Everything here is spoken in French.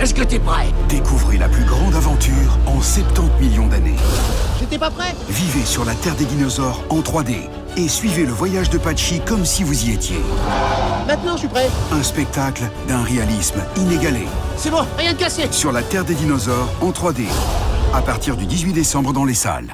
Est-ce que t'es prêt? Découvrez la plus grande aventure en 70 millions d'années. J'étais pas prêt Vivez sur la Terre des dinosaures en 3D et suivez le voyage de Patchy comme si vous y étiez. Maintenant, je suis prêt. Un spectacle d'un réalisme inégalé. C'est bon, rien de cassé. Sur la Terre des dinosaures en 3D. À partir du 18 décembre dans les salles.